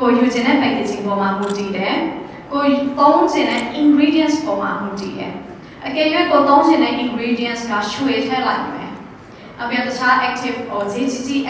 ကိုယူခြင်းတဲ့ packaging ပေါ်မှာမူတည်တယ်ကိုသုံးခြင်းတဲ့ ingredients ပေါ်မှာမူတည်တယ်အကယ်၍ကိုသုံးခြင်းတဲ့ ingredients ကရွှေထည့်လိုက်မယ်အပြင်တခြား active ဟိုဈေးကြီးကြီး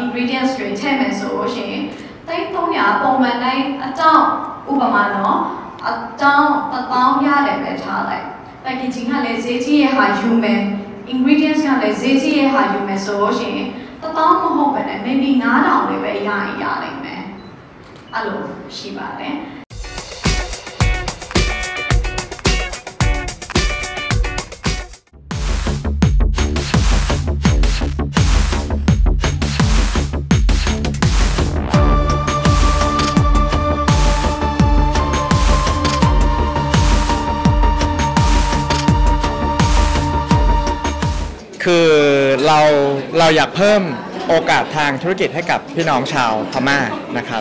ingredients တွေထည့်မယ်ဆိုလို့ရှိရင်တိတ်300ပုံမှန်တိုင်းအတောင်ဥပမာနော်အတောင်1000ရတယ်ပဲထားလိုက် packaging ကလည်းဈေးကြီးရဲ့ဟာယူမယ် ingredients ကလည်းဈေးကြီးရဲ့ဟာယူမယ်ဆိုလို့ရှိရင်1000မဟုတ်ပဲနဲ့ maybe 9000လေးပဲရရင်ရနိုင်မယ် အဲ့လိုရှိပါတယ်คือเราเราอยากเพิ่ม โอกาสทางธุรกิจให้กับพี่น้องชาวพม่านะครับ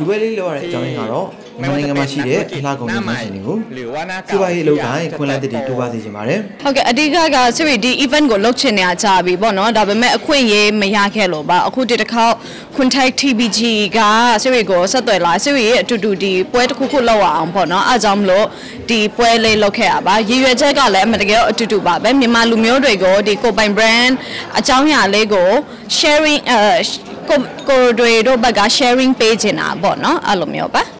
နိုင်ငံမှာရှိတဲ့အလှကုန်လုပ်ငန်းရှင်တွေကိုစီးပွားရေးအလုပ်တိုင်းခွင့်လန်းတည်တိုးပါစေချင်ပါတယ်။ဟုတ်ကဲ့အဓိကကဆွေဒီ event ကိုလုပ်ချင်နေတာကြာပြီပေါ့နော်။ဒါပေမဲ့အခွင့်ရေးမရခဲ့လို့ပါ။အခုဒီတစ်ခေါက် contact TBG ကဆွေကိုဆက်သွယ်လာဆွေရဲ့အတူတူဒီပွဲတစ်ခုခုလုပ်အောင်ပေါ့နော်။အားကြောင့်မလို့ဒီပွဲလေးလုပ်ခဲ့ရပါ။ရည်ရွယ်ချက်ကလည်းအမှန်တကယ်အတူတူပါပဲ။မြန်မာလူမျိုးတွေကိုဒီကိုပိုင် brand အကြောင်းအရာလေးကို sharing ကိုကိုတွေတို့ဘက်က sharing ပေးချင်တာပေါ့နော်။အဲ့လိုမျိုးပါ။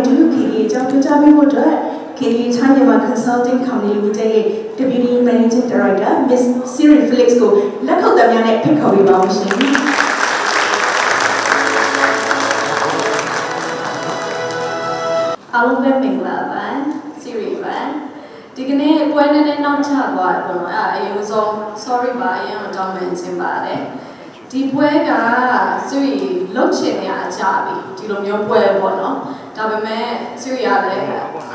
တ်ဆက်စကားနဲ့အတူ KD အကြောင်းပြောကြားပေးဖို့အတွက် KD China Myanmar Consulting Company Limited ရဲ့ Deputy Managing Director Miss Siri Felix ကိုလက်ခုပ်သံများနဲ့ဖိတ်ခေါ်ပေးပါဦးရှင်။အားလုံးပဲမင်္ဂလာပါစီရီပါဒီကနေ့ပွဲနဲ့နဲ့နောက်ချသွားတယ်ပေါ့နော်အဲ့အရင်ဆုံး sorry ပါအရင်တော့တောင်းပန်ခြင်းပါတယ်ဒီပွဲကစီရီလုတ်ချင်နေရကြပြီဒီလိုမျိုးပွဲပေါ့နော် ဒါပေမဲ့စီရီကလည်း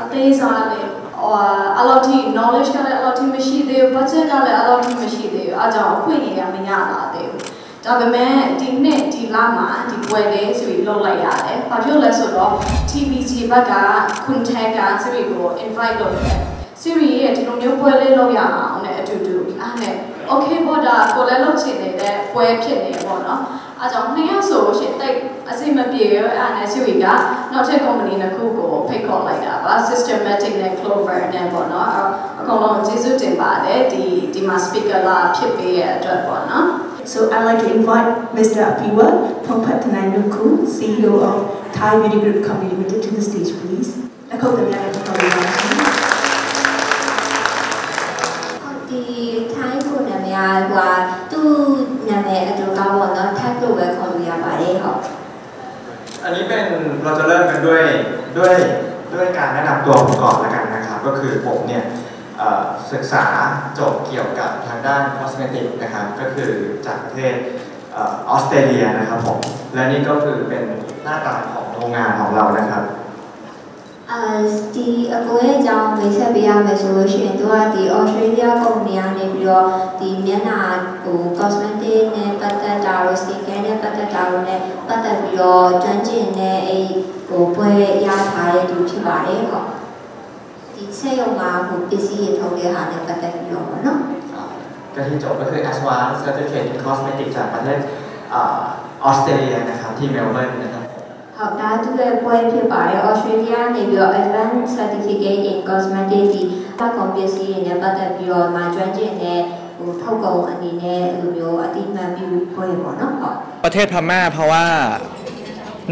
အသေးစားလေးဟိုအလောက်ထိ knowledge ကလည်းအလောက်ထိမရှိသေးဘူး budget ကလည်းအလောက်ထိမရှိသေးဘူးအားကြောင့်အခွင့်အရေးကမရလာသေးဘူးဒါပေမဲ့ဒီနှစ်ဒီလမှာဒီပွဲလေးဆိုပြီးလုပ်လိုက်ရတယ်။ဘာဖြစ်လဲဆိုတော့ TBG ဘက်ကခွန်ထက်ကဆိုပြီးကို invite လုပ်တယ်။ Siri ရဲ့ဒီလိုမျိုးပွဲလေးလုပ်ရအောင်နဲ့အတူတူအားနဲ့ okay ပေါ့ဒါကိုလည်းလုပ်ချင်နေတဲ့ပွဲဖြစ်နေပေါ့နော်။အားကြောင့်နှစ်ယောက်ဆိုလို့ရှိရင်တိတ်အစိမပြေရအဲ့နဲ့ Siri ကနောက်ထပ် company တစ်ခုကိုဖိတ်ခေါ်လိုက်တာပါ systematic နဲ့ clover နဲ့ပေါ့နော်။အကုန်လုံးကျေးဇူးတင်ပါတယ်ဒီဒီမှာ speaker လာဖြစ်ပေးရတဲ့အတွက်ပေါ့နော်။ So I'd like to invite Mr. Apiwa Pongpatananuku, CEO of Thai Beauty Group Company Limited to the stage, please. အခုတည်းကလည်းပြောပြပါ อันนี้เป็นเราจะเริ่มกันด้วยด้วยด้วยการแนะนำตัวผมก่อนแล้วกันนะครับ ก็คือผมเนี่ยศึกษาจบเกี่ยวกับทางด้านคอสเมติกนะครับ ก็คือจากประเทศออสเตรเลียนะครับผม และนี่ก็คือเป็นหน้าตาของโรงงานของเรานะครับ အဲဒီအကိုရဲ့အကြောင်းမိတ်ဆက်ပေးရမယ်ဆိုလို့ရှိရင်သူကဒီ Australia ကုမ္ပဏီကနေပြီးတော့ဒီမျက်နှာဟို cosmetic နဲ့ပတ်သက်တာတို့ skin care နဲ့ပတ်သက်တာတို့နဲ့ပတ်သက်ပြီးတော့ကျွမ်းကျင်တဲ့အဲဟိုပွဲရထားတဲ့သူဖြစ်ပါတယ်ဟုတ်ဒီဆက်ရုံမှာဟိုပစ္စည်းရထုတ်တဲ့ဟာနဲ့ပတ်သက်ပြီးတော့ပေါ့နော် ก็ที่จบก็คือ Advanced Certificate in Cosmetics จากประเทศเออออสเตรเลียนะครับที่เมลเบิร์นนะครับ ဟုတ်ဒါသူရဲ့ပွဲဖြစ်ပါတယ် Australia နေပြီးတော့ Advanced Certificate in Cosmetics ဒီတက်ကုန်ပစ္စည်းတွေနဲ့ပတ်သက်ပြီးတော့မာကျွမ်းကျင်တဲ့ဟိုထုတ်ကုန်အနေနဲ့အဲ့လိုမျိုးအတိအမှန်ပြုပွဲပေါ့နော်ဟုတ် ประเทศพม่าเพราะว่า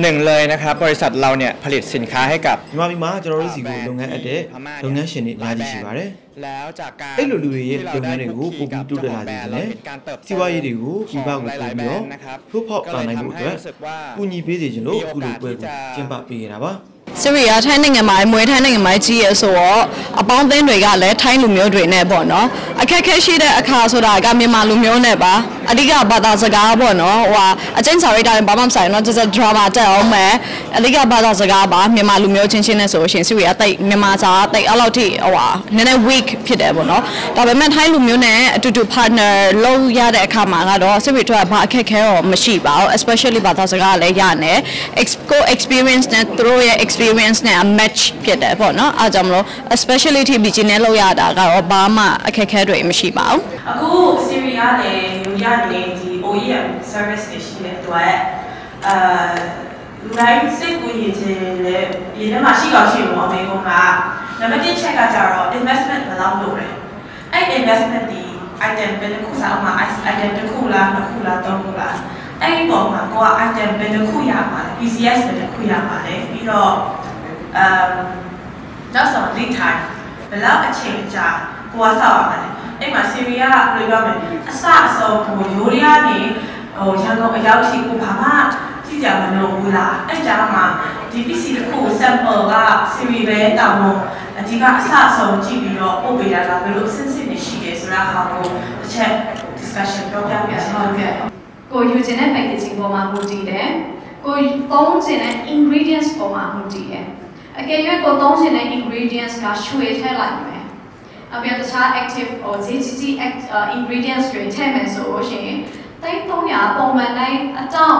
หนึ่งเลยนะครับ บริษัทเราเนี่ยผลิตสินค้าให้กับ မြန်မာပြည်မှာကျွန်တော်တို့စီကိုလုပ်ငန်းအပ်တဲ့လုပ်ငန်းရှင်တွေအများကြီးရှိပါတယ် แล้วจากการ အဲ့လိုလူတွေရဲ့လုပ်ငန်းတွေကိုပိုပြီးတိုးတက်လာစေတယ်စီးပွားရေးတွေကိုပြည်ပကိုပို့ပြီးတော့ထိုးဖောက်လာနိုင်မှုအတွက်ကူညီပေးစေချင်လို့အခုလိုပွဲကိုကျင်းပပေးခဲ့တာပါ ဆီရီယာထိုင်းနိုင်ငံမှာအမွေထိုင်းနိုင်ငံမှာကြီးရဆိုတော့အပေါင်းအသင်းတွေကလည်းထိုင်းလူမျိုးတွေနဲ့ပေါ့နော်အခက်အခဲရှိတဲ့အခါဆိုတာကမြန်မာလူမျိုးနဲ့ပါအဓိကဘာသာစကားပေါ့နော်ဟိုဟာအကျဉ်းစာရိတ်တိုင်းဘာမှမဆိုင်တော့ just a drama တက်အောင်မယ်အဓိကဘာသာစကားပါမြန်မာလူမျိုးချင်းချင်းနဲ့ဆိုလို့ရှိရင်ဆီရီယာတိတ်မြန်မာစာတိတ်အဲ့လောက်ထိဟိုဟာနည်းနည်း weak ဖြစ်တယ်ပေါ့နော်ဒါပေမဲ့ထိုင်းလူမျိုးနဲ့အတူတူ partner လုပ်ရတဲ့အခါမှာကတော့ဆီရီထွကဘာအခက်အခဲတော့မရှိပါဘူး especially ဘာသာစကားလည်းရတယ် exco experience နဲ့သူတို့ရဲ့ experience နဲ့ match ဖြစ်တယ်ပေါ့နော်အားကြောင့်မလို့ especially TBG နဲ့လောက်ရတာကတော့ဘာမှအခက်အခဲတွေမရှိပါဘူးအခု Siri ကလည်းလူရနေဒီ OEM service တွေရှိတဲ့အတွက်အာလူတိုင်းစိတ်ကူးရည်ခြင်းလည်းဒီထဲမှာရှိကောင်းရှိလို့အမေကုန်းကနံပါတ်1 check ကကြတော့ investment ဘယ်လောက်လုပ်လဲအဲ့ investment ဒီ item ဘယ်တစ်ခုစားအောင် item တစ်ခုလားနှစ်ခုလားသုံးခုလား အဲ့ဒီပုံမှာကိုက item ဘယ်တစ်ခုရမှာလဲ PCS ဘယ်တစ်ခုရမှာလဲပြီးတော့အမ်နောက်ဆုံး lead time ဘယ်လောက်အချိန်ကြာကိုကစောက်ရမှာလဲအဲ့မှာ Siri ကဘယ်လိုပြောမလဲအစအဆုံးဟိုရိုးရီးယားနေဟိုရန်ကုန်အရောက်ထိကိုဘာမှကြည့်ကြမလို့ဘူးလားအဲ့ကြားမှာဒီ PC တစ်ခု sample က Siri ပဲတောင်းလို့အဓိကအစအဆုံးကြည့်ပြီးတော့ပို့ပေးရတာဘယ်လိုအဆင့်ဆင့်နေရှိတယ်ဆိုတာဟာကိုတစ်ချက် discussion ပြောပြပြချင်ဟုပါတ်တယ် ကဲ့ကိုယူခြင်းတဲ့ packaging ပေါ်မှာမူတည်တယ်ကိုသုံးခြင်းတဲ့ ingredients ပေါ်မှာမူတည်တယ်အကယ်၍ကိုသုံးခြင်းတဲ့ ingredients ကရွှေထည့်လိုက်မယ်အပြင်တခြား active ဟို GGG ingredients တွေထည့်မယ်ဆိုလို့ရှိရင်တိတ်300ပုံမှန်တိုင်းအတောင်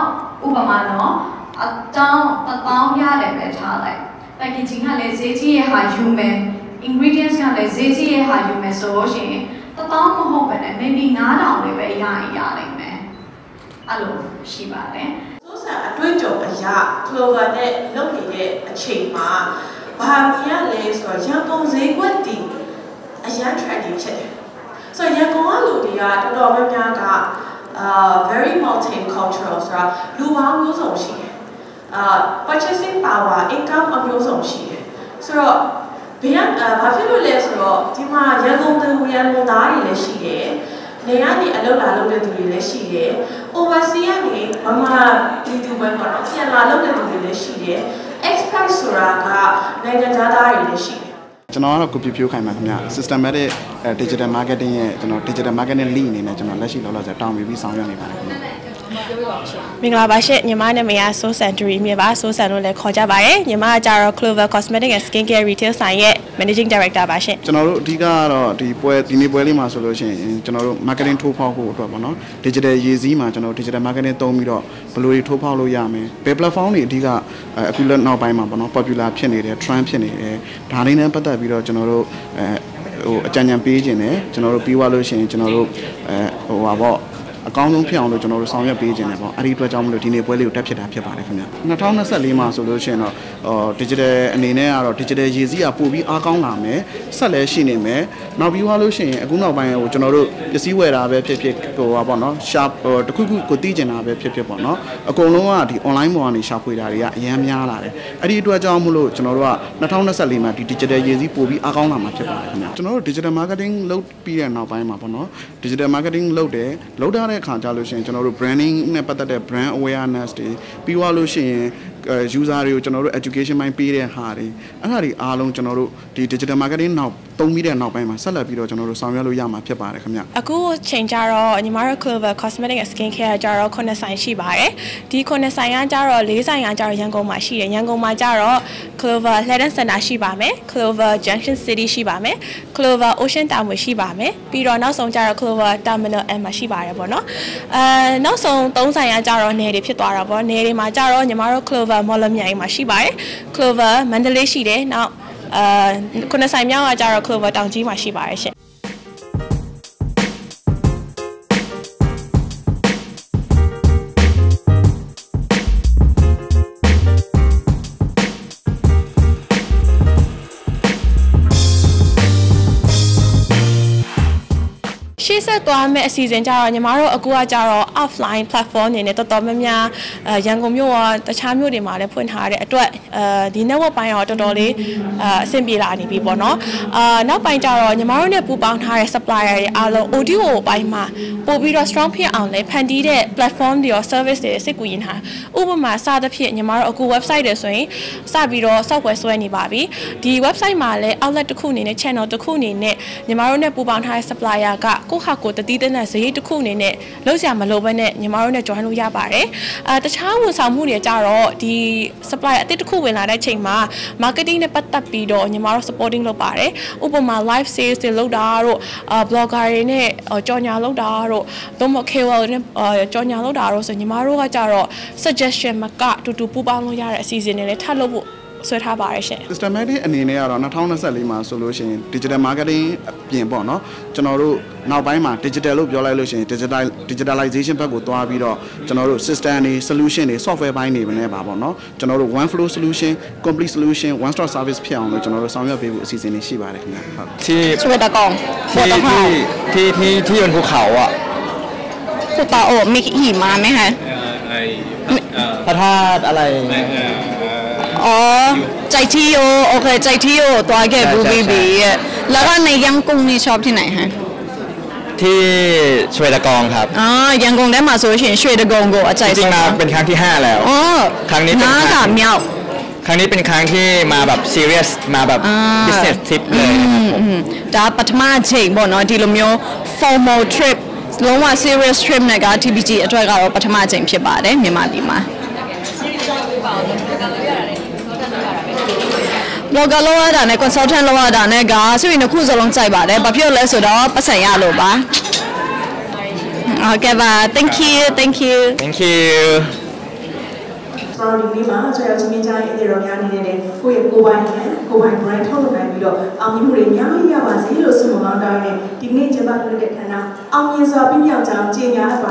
ဥပမာနော်အတောင်1000ရတယ်ပဲထားလိုက် packaging ကလည်းဈေးကြီးရဲ့ဟာယူမယ် ingredients ကလည်းဈေးကြီးရဲ့ဟာယူမယ်ဆိုလို့ရှိရင်1000မဟုတ်ပဲနဲ့ maybe 9000လေးပဲရရင်ရနိုင်မယ် အဲ့လိုရှိပါတယ်စိုးစံအတွေ့အကြုံအရာ Clover နဲ့လုပ်နေတဲ့အချိန်မှာဘာမြင်ရလဲဆိုတော့ရန်ကုန်ဈေးကွက်တည်အရန် trending ဖြစ်တယ်။ဆိုတော့ရန်ကုန်ကလူတွေကတော်တော်များများကအာ very multicultural ဆိုတာလူပေါင်းမျိုးစုံရှိတယ်။အာ purchasing power income အမျိုးစုံရှိတယ်။ဆိုတော့ဘယ်ကဘာဖြစ်လို့လဲဆိုတော့ဒီမှာရန်ကုန်သူရန်ကုန်သားတွေလည်းရှိတယ်။ နေရနေအလုပ်လာလုပ်တဲ့သူတွေလည်းရှိတယ်။ overseas ကနေမမပြည်သူပဲပေါ့နော်ပြန်လာလုပ်တဲ့သူတွေလည်းရှိတယ်။ expat ဆိုတာကနိုင်ငံသားတွေလည်းရှိတယ်ကျွန်တော်ကတော့ကိုပြပြိုးခိုင်ပါခင်ဗျ systematic digital marketing ရဲ့ကျွန်တော် digital marketing lead အနေနဲ့ကျွန်တော်လက်ရှိလောလောဆယ်တောင်းပြီးပြီးဆောင်ရွက်နေပါတယ်ခင်ဗျ မင်္ဂလာပါရှင့်ညီမနာမည်က So Century မြေပါ So San လို့လည်းခေါ်ကြပါတယ်ညီမကကြတော့ Clover Cosmetic and Skincare Retail ဆိုင်ရဲ့ Managing Director ပါရှင့်ကျွန်တော်တို့အဓိကကတော့ဒီပွဲဒီနေ့ပွဲလေးမှာဆိုလို့ရှိရင်ကျွန်တော်တို့ marketing ထိုးဖောက်ဖို့အတွက်ပေါ့နော် digital ရေးစည်းမှာကျွန်တော် digital marketing သုံးပြီးတော့ဘယ်လိုတွေထိုးဖောက်လို့ရမယ်ဘယ် platform တွေအဓိကအခုလက်နောက်ပိုင်းမှာပေါ့နော် popular ဖြစ်နေတယ် trend ဖြစ်နေတယ်ဒါတွေနဲ့ပတ်သက်ပြီးတော့ကျွန်တော်တို့အဲဟိုအကြံဉာဏ်ပေးခြင်းတယ်ကျွန်တော်တို့ပြီးသွားလို့ရှိရင်ကျွန်တော်တို့အဲဟိုပါပေါ့ အကောင်းဆုံးဖြစ်အောင်လို့ကျွန်တော်တို့ဆောင်ရွက်ပေးခြင်းတယ်ပေါ့အဲ့ဒီအတွက်ကြောင့်မလို့ဒီနေ့ပွဲလေးကိုတက်ဖြစ်တာဖြစ်ပါတယ်ခင်ဗျ2024မှာဆိုလို့ရှိရင်တော့ဟို digital အနေနဲ့ကတော့ digital ရေးစည်းကပို့ပြီးအားကောင်းလာမယ်ဆက်လဲရှိနေမယ်နောက်ပြီးသွားလို့ရှိရင်အခုနောက်ပိုင်းဟိုကျွန်တော်တို့ပစ္စည်းဝယ်တာပဲဖြစ်ဖြစ်ဟိုပါပေါ့နော် sharp ဟိုတခုခုကိုသိကျင်တာပဲဖြစ်ဖြစ်ပေါ့နော်အကုန်လုံးကဒီ online ပေါ်ကနေရှာဖွေတာတွေကအများများလာတယ်အဲ့ဒီအတွက်ကြောင့်မလို့ကျွန်တော်တို့က2024မှာဒီ digital ရေးစည်းပို့ပြီးအားကောင်းလာမှာဖြစ်ပါတယ်ခင်ဗျကျွန်တော်တို့ digital marketing လုပ်ပြီးတဲ့နောက်ပိုင်းမှာပေါ့နော် digital marketing လုပ်တယ်လုပ်ထားတဲ့အခါကျလို့ရှိရင်ကျွန်တော်တို့ branding နဲ့ပတ်သက်တဲ့ brand awareness တွေပြီးသွားလို့ရှိရင် user တွေကိုကျွန်တော်တို့ education ပိုင်းပေးတဲ့ဟာတွေအဲ့ဒါတွေအားလုံးကျွန်တော်တို့ဒီ digital marketing နောက်သုံးပြီးတဲ့နောက်ပိုင်းမှာဆက်လက်ပြီးတော့ကျွန်တော်တို့ဆောင်ရွက်လို့ရမှာဖြစ်ပါတယ်ခင်ဗျအခုချိန်ကြတော့ညီမတို့ Clover Cosmetic and Skincare ကြတော့ခုနှစ်ဆိုင်ရှိပါတယ်ဒီခုနှစ်ဆိုင်ကကြတော့၄ဆိုင်ကကြတော့ရန်ကုန်မှာရှိတယ်ရန်ကုန်မှာကြတော့ Clover Hledden Center ရှိပါမယ် Clover Junction City ရှိပါမယ် Clover Ocean Tower ရှိပါမယ်ပြီးတော့နောက်ဆုံးကြတော့ Clover Terminal M မှာရှိပါတယ်ပေါ့နော်အဲနောက်ဆုံး၃ဆိုင်ကကြတော့နယ်တွေဖြစ်သွားတာပေါ့နယ်တွေမှာကြတော့ညီမတို့ Clover Mall မြိုင်မှာရှိပါတယ် Clover Mandalay ရှိတယ်နောက်အာခုနှစ်ဆိုင်မြောက်ကကြတော့ Clover တောင်ကြီးမှာရှိပါတယ်ရှင် ဆက်သွားမယ့်အစီအစဉ်ကြတော့ညီမတို့အခုကကြတော့ offline platform အနေနဲ့တော်တော်များများအဲရန်ကုန်မြို့ရောတခြားမြို့တွေမှာလည်းဖွင့်ထားတဲ့အတွက်အဲဒီ network ပိုင်းရောတော်တော်လေးအအဆင်ပြေလာနေပြီပေါ့နော်အာနောက်ပိုင်းကြတော့ညီမတို့နဲ့ပူးပေါင်းထားတဲ့ supplier တွေအားလုံး audio ပိုင်းမှာပို့ပြီးတော့ strong ဖြစ်အောင်လည်းဖန်တီးတဲ့ platform တွေရော service တွေစိတ်ကူးရင်ထားဥပမာစသဖြင့်ညီမတို့အခု website တွေဆိုရင်စပြီးတော့ software ဆွဲနေပါပြီဒီ website မှာလည်း outlet တစ်ခုအနေနဲ့ channel တစ်ခုအနေနဲ့ညီမတို့နဲ့ပူးပေါင်းထားတဲ့ supplier ကကိုယ့်ဟာကိုယ်တတိတနဲ့ဈေးတစ်ခုအနေနဲ့လောက်ရမလို့ဘဲနဲ့ညီမတို့နဲ့ join လို့ရပါတယ်အဲတခြားဝန်ဆောင်မှုတွေကြတော့ဒီ supplier အသစ်တစ်ခုဝင်လာတဲ့ချိန်မှာ marketing နဲ့ပတ်သက်ပြီးတော့ညီမတို့ supporting လုပ်ပါတယ်ဥပမာ live sales တွေလုပ်တာတို့အာ blogger တွေနဲ့ကြော်ညာလုပ်တာတို့သို့မဟုတ် KOL တွေနဲ့ကြော်ညာလုပ်တာတို့ဆိုညီမတို့ကကြတော့ suggestion မကအတူတူပူးပေါင်းလို့ရတဲ့အစီအစဉ်တွေလည်းထပ်လုပ်ဖို့ ဆွဲထားပါတယ်ရှင် systematic အနေနဲ့ကတော့2024မှာဆိုလို့ရှိရင် digital marketing အပြင်ပေါ့နော်ကျွန်တော်တို့နောက်ပိုင်းမှာ digital လို့ပြောလိုက်လို့ရှိရင် digital digitalization ဘက်ကိုသွားပြီးတော့ကျွန်တော်တို့ system တွေ solution တွေ software ဘိုင်းတွေပဲねပါပေါ့နော်ကျွန်တော်တို့ one flow solution complete solution one stop service ဖြစ်အောင်လို့ကျွန်တော်တို့ဆောင်ရွက်ပေးဖို့အစီအစဉ်တွေရှိပါတယ်ခင်ဗျာဟုတ် ที่ ช่วยตะกองบท ที่ ตะข้า ที่ ว ที่ที่ที่บนภูเขาอ่ะ ภูเตาโอบมีหิมะไหมคะ พระธาตุอะไร อ๋อใจที่โยโอเคใจที่โยตัวแกบูบีบีอะแล้วก็ในยังกุ้งนี่ชอบที่ไหนฮะ ที่ชเวดากองครับ อ๋อยังกุ้งได้มาဆိုရှင်ရွှေတကုံကိုအကြိုက် จริ ဆုံး งๆมาเป็นครั้งที่ 5 แล้ว อ๋อ ครั้งนี้เป็น နား ค က รั้ง မြောက် ครั้งนี้เป็นครั้งที่มาแบบ serious มาแบบ อ่า business trip เลยนะครับผม อืมဒါပထမအချိန်ပေါ့နော်ဒီလိုမျိုး formal trip လုံးဝ serious trip နဲ့က TBG အတွက်ကတော့ပထမအချိန်ဖြစ်ပါတယ်မြန်မာပြည်မှာ blogger လောက်ရတာနဲ့ consultant လောက်ရတာနဲ့ကဆွေနှစ်ခုစလုံးကြိုက်ပါတယ်။ဘာဖြစ်လို့လဲဆိုတော့ပတ်စံရလို့ပါ။ Okay ပါ thank you thank you thank you ကျွန်တော်ဒီနေ့မှာကျွန်တော်ချင်းချင်းကြားရဲ့အသေးတော်များအနေနဲ့ကိုယ့်ရဲ့ကိုယ်ပိုင်နဲ့ကိုယ်ပိုင် brand ထုတ်လုပ်နိုင်ပြီးတော့အောင်မြင်မှုတွေအများကြီးရပါစေလို့ဆုမွန်ကောင်းတောင်းနေဒီနေ့ကျင်းပပြုလုပ်တဲ့ခန္ဓာအောင်မြင်စွာပြည့်မြောက်ကြောင်းကြေညာအပ်ပါ